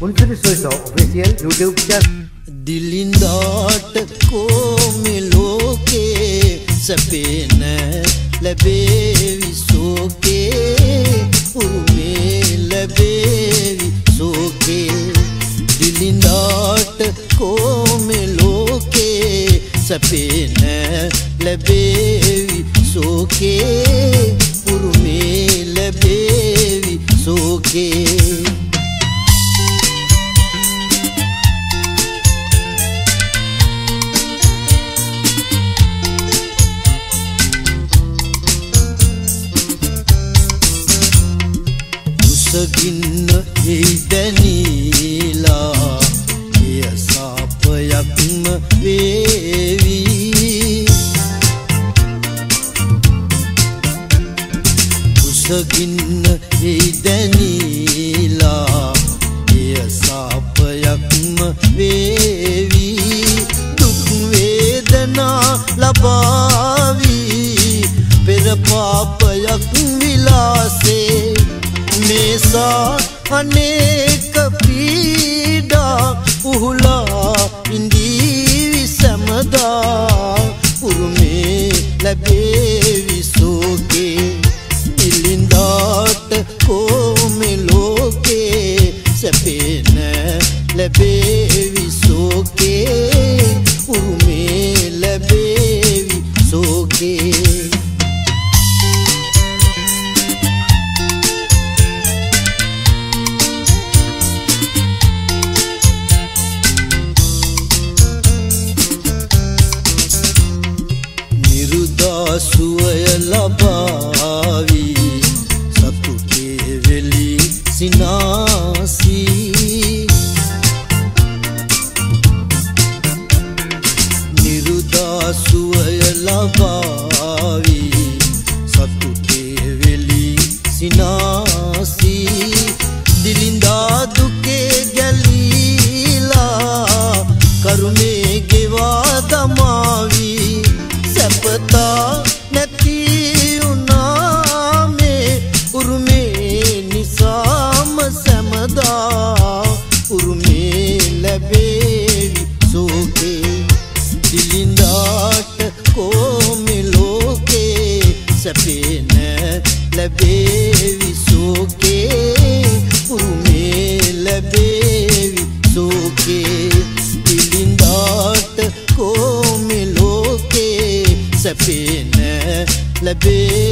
Unsuri Soiso official YouTube channel. දිලින්දාට කෝමෙ ලෝකේ සැපේන ලැබේවි සෝකේ උරුමේ ලැබේවි සෝකේ දිලින්දාට කෝමෙ ලෝකේ සැපේන ලැබේවි සෝකේ උරුමේ ලැබේවි සෝකේ උසගින්න හිදැනීලා එය සාපයක්ම වේවී. උසගින්න හිදැනීලා එය සාපයක්ම වේවී. දුක්වේදනා ලබාවී. පෙරපාපයක් විලාසේ මේසා අනේක පීඩා පුහුලා ඉන්දීවි සැමදා උරුමේ ලැබේවි සෝකේ ඉලින්දාට කෝමෙ ලෝකේ. සැපේන ලැබේවි නිරුදාසුවය ලබාවී. සතුටේ වෙලි සිනාසී ලැබේවි සෝකේ දිලින්දාට කෝමෙ ලෝකේ. සැපේන ලැබේවි සෝකේ උරුමේ ලැබේවි සෝකේ දිලින්දාට කෝමෙ ලෝකේ. සැපේන ලැබේවි